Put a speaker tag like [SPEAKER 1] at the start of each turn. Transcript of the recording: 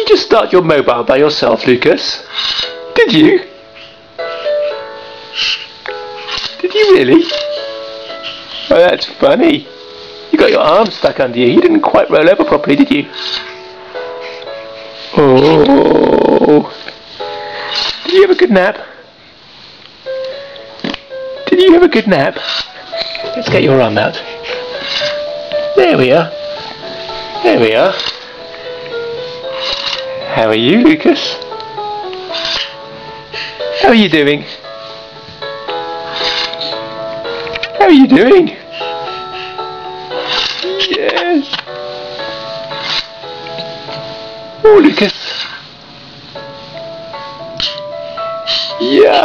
[SPEAKER 1] you just start your mobile by yourself, Lukas? Did you? Did you really? Oh, that's funny. You got your arms stuck under you. You didn't quite roll over properly, did you? Oh. Did you have a good nap? Did you have a good nap? Let's get your arm out. There we are. There we are. How are you, Lukas? How are you doing? How are you doing? Yes. Oh, Lukas. Yeah.